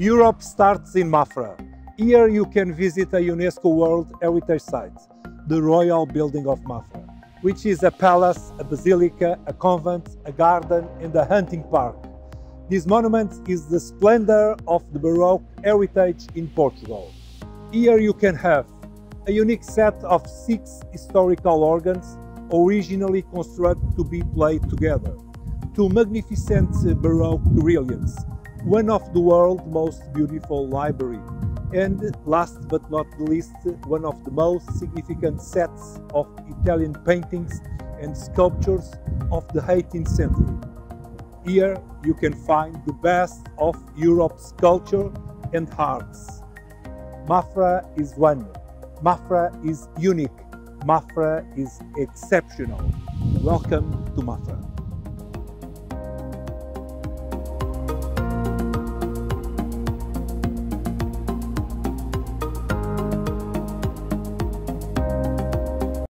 Europe starts in Mafra. Here you can visit a UNESCO World Heritage Site, the Royal Building of Mafra, which is a palace, a basilica, a convent, a garden and a hunting park. This monument is the splendor of the Baroque heritage in Portugal. Here you can have a unique set of six historical organs originally constructed to be played together, two magnificent Baroque carillons, one of the world's most beautiful library, and last but not least, one of the most significant sets of Italian paintings and sculptures of the 18th century. Here you can find the best of Europe's culture and arts. Mafra is one. Mafra is unique. Mafra is exceptional. Welcome to Mafra.